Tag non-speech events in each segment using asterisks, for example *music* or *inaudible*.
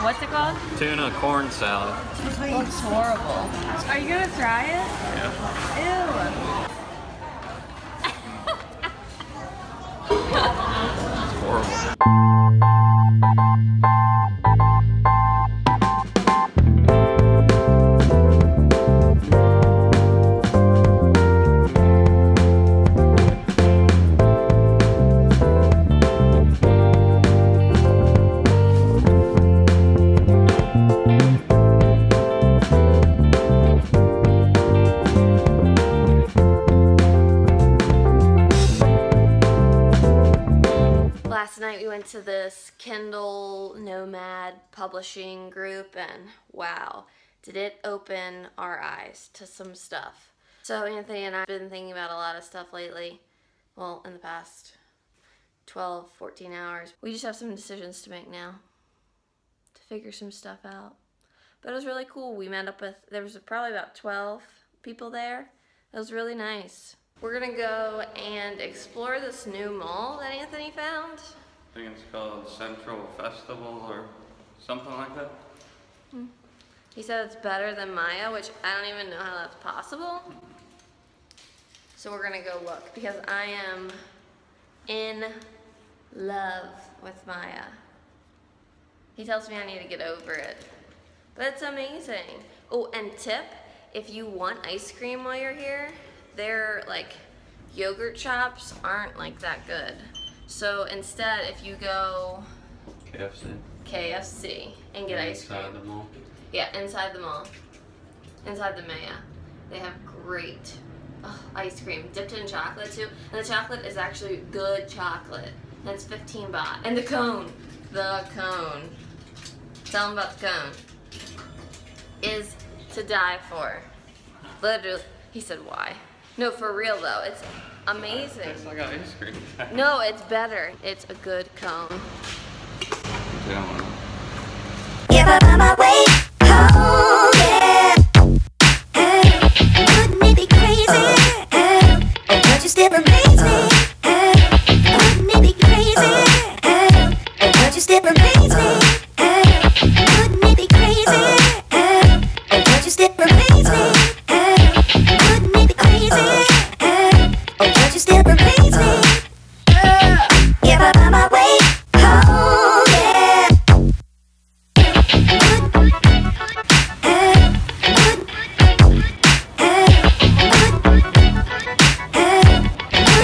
What's it called? Tuna corn salad. Looks horrible. Are you gonna try it? Yeah. Ew. *laughs* It's horrible. Went to this Kindle Nomad publishing group, and wow, did it open our eyes to some stuff. So, Anthony and I have been thinking about a lot of stuff lately. Well, in the past 12, 14 hours. We just have some decisions to make now to figure some stuff out. But it was really cool. We met up with, there was probably about 12 people there. It was really nice. We're gonna go and explore this new mall that Anthony found. Think it's called Central Festival or something like that. Hmm. He said it's better than Maya, which I don't even know how that's possible. So we're gonna go look because I am in love with Maya. He tells me I need to get over it. But it's amazing. Oh, and tip, if you want ice cream while you're here, their like yogurt shops aren't like that good. So instead, if you go KFC. KFC and get ice cream. Inside the mall. Yeah, inside the mall. Inside the Maya. They have great ice cream dipped in chocolate too. And the chocolate is actually good chocolate. And it's 15 baht. And the cone. The cone. Tell them about the cone. Is to die for. Literally. He said why. No, for real though. It's amazing. Like ice cream. No, it's better. It's a good cone.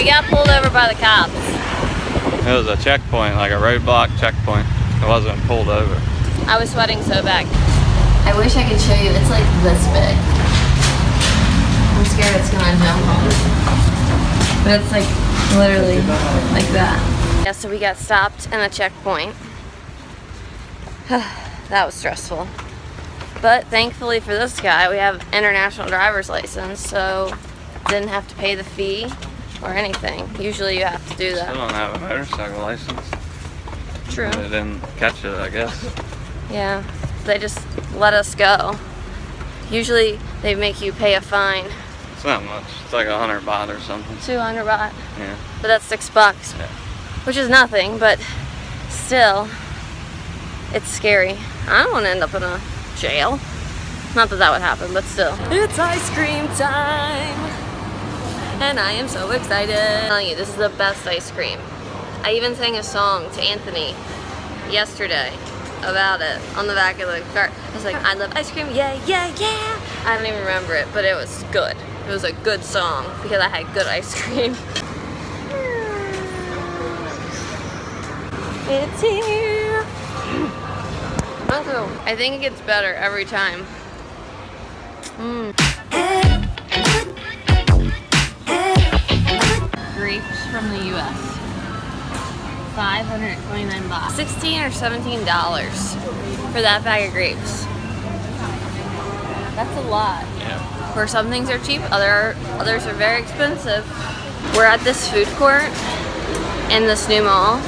We got pulled over by the cops. It was a checkpoint, like a roadblock checkpoint. It wasn't pulled over. I was sweating so bad. I wish I could show you. It's like this big. I'm scared it's gonna jump on me. But it's like literally like that. Yeah, so we got stopped in a checkpoint. *sighs* that was stressful. But thankfully for this guy, we have international driver's license, so didn't have to pay the fee or anything. Usually you have to do that. I don't have a motorcycle license. True. They didn't catch it, I guess. Yeah, they just let us go. Usually they make you pay a fine, It's not much. It's like a hundred baht or something. 200 baht, Yeah. but that's six bucks, Yeah. which is nothing, but still, it's scary. I don't want to end up in a jail. Not that that would happen, but still. It's ice cream time! And I am so excited. I'm telling you, this is the best ice cream. I even sang a song to Anthony yesterday about it on the back of the cart. I was like, I love ice cream, yeah, yeah, yeah. I don't even remember it, but it was good. It was a good song because I had good ice cream. *laughs* It's here. *clears throat* Also, I think it gets better every time. Mm. 529 baht. 16 or 17 dollars for that bag of grapes. That's a lot. Yeah. Where some things are cheap, other others are very expensive. We're at this food court in this new mall,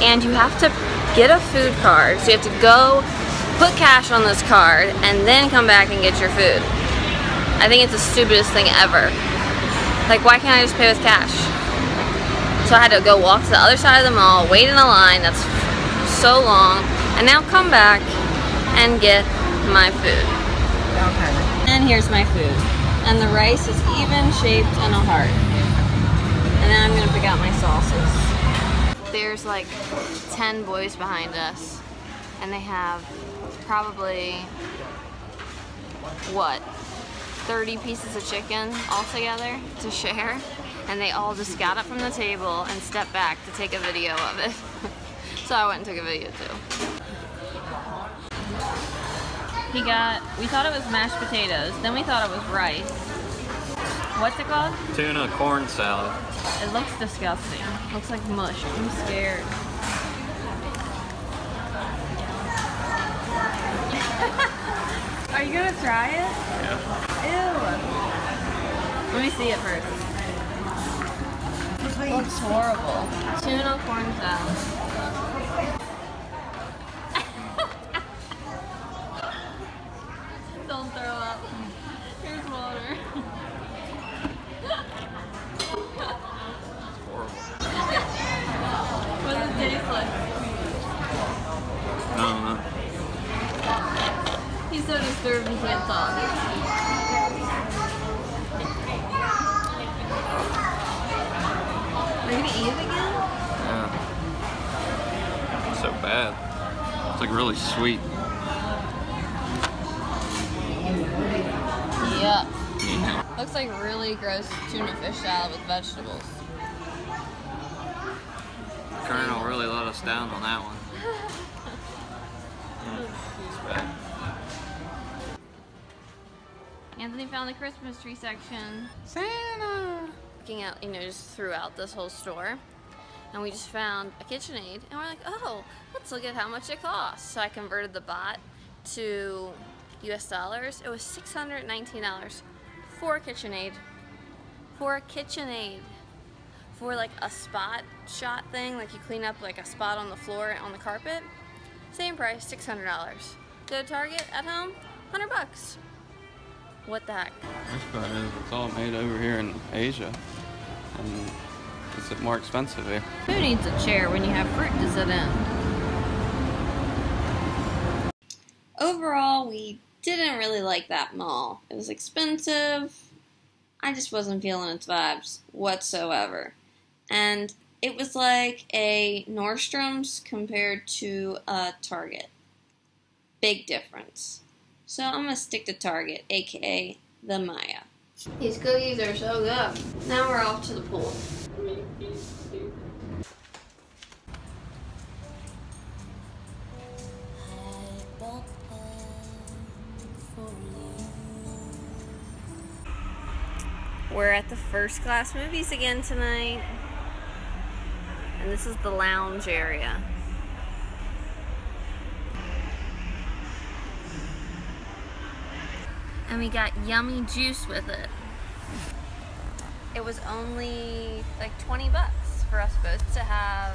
and you have to get a food card. So you have to go put cash on this card and then come back and get your food. I think it's the stupidest thing ever. Like, why can't I just pay with cash? So I had to go walk to the other side of the mall, wait in a line that's so long, and now come back and get my food. Okay. And here's my food. And the rice is even shaped in a heart. And then I'm gonna pick out my sauces. There's like 10 boys behind us. And they have probably, what, 30 pieces of chicken all together to share. And they all just got up from the table and stepped back to take a video of it. *laughs* so I went and took a video too. He got, we thought it was mashed potatoes, then we thought it was rice. What's it called? Tuna corn salad. It looks disgusting. looks like mush. I'm scared. *laughs* Are you gonna try it? Yeah. Ew. Let me see it first. Looks horrible. Tuna corn salad. Don't throw up. Here's water. Horrible. What does it taste like? I don't know. He's so disturbed he can't talk. Are you gonna eat it again? Yeah. So bad. It's like really sweet. Yeah. Yeah. Looks like really gross tuna fish salad with vegetables. Colonel really let us down on that one. *laughs* It's bad. Anthony found the Christmas tree section. Santa. Looking out, you know, just throughout this whole store. And we just found a KitchenAid, and we're like, oh, let's look at how much it costs. So I converted the baht to US dollars. It was $619 for a KitchenAid. For a KitchenAid. For like a spot shot thing, like you clean up like a spot on the floor on the carpet. Same price, $600. Go to Target at home, 100 bucks. What the heck? Worst part is it's all made over here in Asia. And it's more expensive here. Who needs a chair when you have fruit to sit in? Overall, we didn't really like that mall. It was expensive. I just wasn't feeling its vibes whatsoever. And it was like a Nordstrom's compared to a Target. Big difference. So I'm gonna stick to Target, aka the Maya. These cookies are so good. Now we're off to the pool. We're at the first class movies again tonight. And this is the lounge area. And we got yummy juice with it. It was only like 20 bucks for us both to have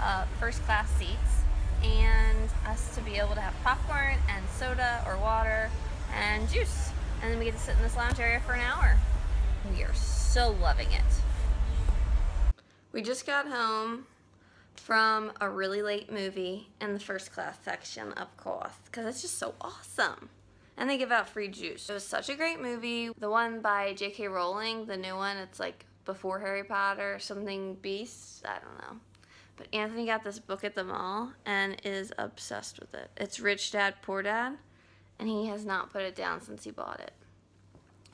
uh, first class seats and us to be able to have popcorn and soda or water and juice. And then we get to sit in this lounge area for an hour. We are so loving it. We just got home from a really late movie in the first class section, of course, because it's just so awesome. And they give out free juice. It was such a great movie. The one by J.K. Rowling, the new one, it's like before Harry Potter, something Beasts, I don't know. But Anthony got this book at the mall and is obsessed with it. It's Rich Dad Poor Dad, and he has not put it down since he bought it.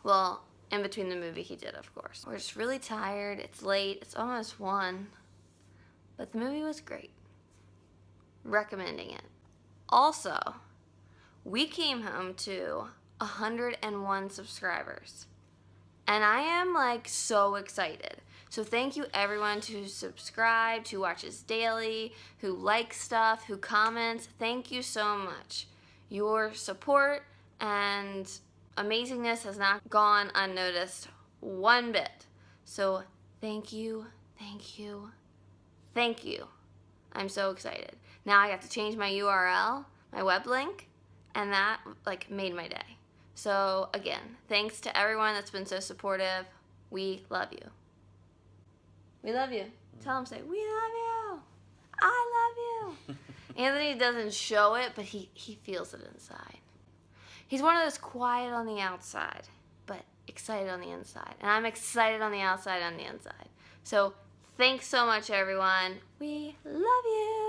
Well, in between the movie he did, of course. We're just really tired. It's late. It's almost one. But the movie was great. Recommending it. Also, we came home to 101 subscribers. And I am like so excited. So thank you everyone who subscribed, who watches daily, who likes stuff, who comments. Thank you so much. Your support and amazingness has not gone unnoticed one bit. So thank you, thank you, thank you. I'm so excited. Now I got to change my URL, my web link, and that like made my day. So again, thanks to everyone that's been so supportive. We love you. We love you. Tell them say, we love you. I love you. *laughs* Anthony doesn't show it, but he, he feels it inside. He's one of those quiet on the outside, but excited on the inside. And I'm excited on the outside and the inside. So thanks so much, everyone. We love you.